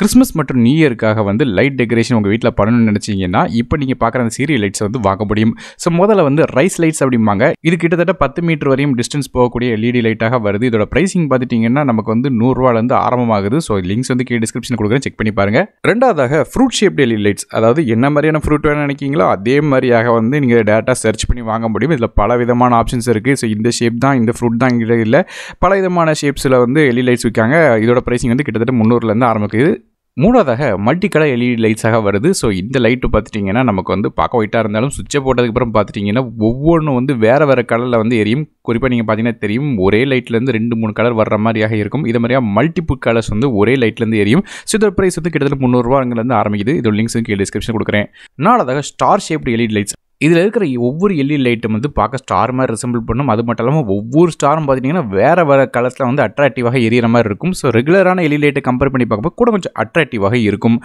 Christmas மற்றும் new இயருக்காக வந்து light decoration உங்கள் வீட்டில் பண்ணணும்னு நினச்சிங்கன்னா இப்போ நீங்கள் பார்க்குற அந்த சீரியல் லைட்ஸ் வந்து வாங்க முடியும். ஸோ முதல்ல வந்து ரைஸ் லைட்ஸ் அப்படிம்பாங்க. இது கிட்டத்தட்ட பத்து மீட்டர் வரையும் டிஸ்டன்ஸ் போகக்கூடிய எல்இடி லைட்டாக வருது. இதோட ப்ரைசிங் பார்த்துட்டிங்கன்னா நமக்கு வந்து நூறுரூவாலேருந்து ஆரம்பமாகுது. ஸோ லிங்க்ஸ் வந்து கீழே டிஸ்கிரிப்ஷன் கொடுக்குறேன். செக் பண்ணி பாருங்க. ரெண்டாவதாக ஃப்ரூட் ஷேப் எல்இடி லைட்ஸ் அதாவது என்ன மாதிரியான ஃப்ரூட் வேணும் நினைக்கிங்களோ அதே மாதிரியாக வந்து நீங்கள் டேட்டா சர்ச் பண்ணி வாங்க முடியும். இதில் பல விதமான ஆப்ஷன்ஸ் இருக்குது ஸோ இந்த ஷேப் தான் இந்த ஃப்ரூட் தான் இல்லை. பல விதமான ஷேப்ஸில் வந்து எல்இடி லைட்ஸ் விற்காங்க இதோட ப்ரைசிங் வந்து கிட்டத்தட்ட முந்நூறுலேருந்து ஆரம்பிக்குது. மூணாவதாக மல்டி கலர் எல்இடி லைட்ஸாக வருது. ஸோ இந்த லைட்டு பார்த்துட்டிங்கன்னா நமக்கு வந்து பார்க்க ஒயிட்டாக இருந்தாலும் சுவிட்சை போட்டதுக்கப்புறம் பார்த்துட்டிங்கன்னா ஒவ்வொன்றும் வந்து வேறு வேறு கலரில் வந்து எரியும். குறிப்பாக நீங்கள் பார்த்தீங்கன்னா தெரியும் ஒரே லைட்லேருந்து ரெண்டு மூணு கலர் வர்ற மாதிரியாக இருக்கும். இது மாதிரியாக மல்டிபிள் கலர்ஸ் வந்து ஒரே லைட்லேருந்து எரியும். ஸோ இதோட ப்ரைஸ் வந்து கிட்டத்தட்ட முந்நூறுரூவாங்கிலேருந்து ஆரம்பிக்குது. இதோட லிங்க்ஸ் கீழே டிஸ்கிரிப்ஷன் கொடுக்குறேன். நாலாவதாக ஸ்டார் ஷேப்டு எல்இடி லைட்ஸ் இதில் இருக்கிற ஒவ்வொரு எல்இடி லைட்டும் வந்து பார்க்க ஸ்டார் மாதிரி ரிசம்பிள் பண்ணும். அது மட்டும் இல்லாமல் ஒவ்வொரு ஸ்டாரும் பார்த்தீங்கன்னா வேறு வேறு கலர்ஸில் வந்து அட்ராக்டிவாக எரியிற மாதிரி இருக்கும். ஸோ ரெகுலரான எல்இடி லைட்டை கம்பேர் பண்ணி பார்க்கும்போது கூட கொஞ்சம் அட்ராக்டிவாக இருக்கும்.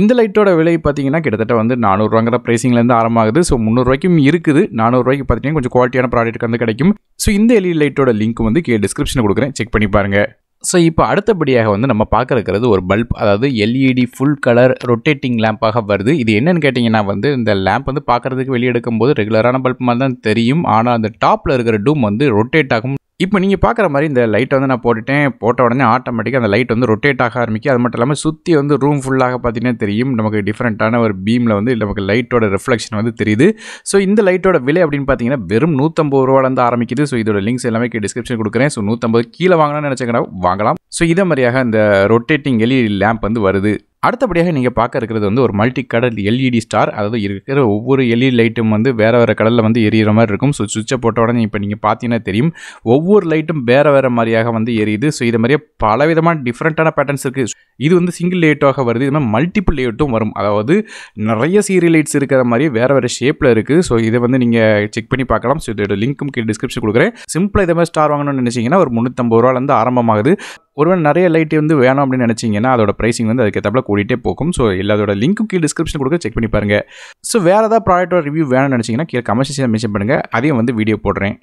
இந்த லைட்டோட விலை பார்த்தீங்கன்னா கிட்டத்தட்ட வந்து நானூறுவாங்கிற ப்ரைஸிங்லேருந்து ஆரம்பமாகுது. ஸோ முந்நூறுவாய்க்கும் இருக்குது. நானூறுரூவாய்க்கு பார்த்தீங்கன்னா கொஞ்சம் குவாலிட்டியான ப்ராடக்ட் வந்து கிடைக்கும். ஸோ இந்த எல்இடி லைட்டோட லிங்க் வந்து கீழே டிஸ்கிரிப்ஷனில் கொடுக்குறேன். செக் பண்ணி பாருங்கள் ஸோ இப்போ அடுத்தபடியாக வந்து நம்ம பார்க்க ஒரு பல்ப் அதாவது எல்இடி ஃபுல் கலர் ரொட்டேட்டிங் லேம்பாக வருது. இது என்னென்னு கேட்டிங்கன்னா வந்து இந்த லேம்ப் வந்து பார்க்குறதுக்கு வெளியே எடுக்கும்போது ரெகுலரான பல்ப் மாதிரி தான் தெரியும். ஆனால் அந்த டாப்பில் இருக்கிற டூம் வந்து ரொட்டேட் ஆகும். இப்போ நீங்கள் பார்க்குற மாதிரி இந்த லைட்டை வந்து நான் போட்டுட்டேன் போட்ட உடனே ஆட்டோமேட்டிக்காக அந்த லைட் வந்து ரொட்டேட் ஆக ஆரம்பிக்கும். அது மட்டும் இல்லாமல் சுற்றி வந்து ரூம் ஃபுல்லாக பார்த்தீங்கன்னா தெரியும். நமக்கு டிஃப்ரெண்ட்டான ஒரு பீமில் வந்து நமக்கு லைட்டோட ரிஃப்ளெக்ஷன் வந்து தெரியுது. ஸோ இந்த லைட்டோட விலை அப்படின்னு பார்த்தீங்கன்னா வெறும் நூற்றம்பது ரூபாலேருந்து ஆரம்பிக்குது. ஸோ இதோட லிங்க்ஸ் எல்லாமே டிஸ்கிரிப்ஷன் கொடுக்குறேன். ஸோ நூற்றம்பது கீழே வாங்கணும்னு நினச்சிக்கிறேன் வாங்கலாம். ஸோ இதே மாதிரியாக இந்த ரொட்டேட்டிங் எலி லேம்ப் வந்து வருது. அடுத்தபடியாக நீங்கள் பார்க்க இருக்கிறது வந்து ஒரு மல்டி கடல் எல்இடி ஸ்டார் அதாவது இருக்கிற ஒவ்வொரு எல்இடி லைட்டும் வந்து வேறு வேறு கடலில் வந்து எரியிற மாதிரி இருக்கும். ஸோ சுவிட்சை போட்ட உடனே இப்போ நீங்கள் பார்த்தீங்கன்னா தெரியும். ஒவ்வொரு லைட்டும் வேறு வேறு மாதிரியாக வந்து எரியுது. ஸோ இது மாதிரியே பல விதமான டிஃப்ரெண்ட்டான பேட்டர்ன்ஸ் இருக்குது இது வந்து சிங்கிள் லேட்டாக வருது. இது மாதிரி மல்டிபிள் லேட்டும் வரும். அதாவது நிறைய சீரியல் லைட்ஸ் இருக்கிற மாதிரி வேறு வேறு ஷேப்பில் இருக்குது ஸோ இதை வந்து நீங்கள் செக் பண்ணி பார்க்கலாம். ஸோ இதோட லிங்க்கும் கீழே டிஸ்கிரிப்ஷன் கொடுக்குறேன். சிம்பிளாக இதே மாதிரி ஸ்டார் வாங்கணும்னு நினச்சிங்கன்னா ஒரு முந்நூற்றம்பது ரூபாலேருந்து ஆரம்பமாகுது. ஒருவேளை நிறைய லைட் வந்து வேணும் அப்படின்னு நினச்சிங்கன்னா அதோட ப்ரைசிங் வந்து அதுக்கேற்றப்பல கூட்டிகிட்டே போகும். ஸோ எல்லாத்தோட லிங்க்கும் கீழே டிஸ்கிரிப்ஷன் கொடுக்க செக் பண்ணி பாருங்கள் ஸோ வேறு ஏதாவது ப்ராடக்ட்டோட ரிவ்யூ வேணும்னு நினச்சிங்கன்னா கீழே கமெண்ட் செக்ஷன் மென்ஷன் பண்ணுங்கள் அதையும் வந்து வீடியோ போடுறேன்.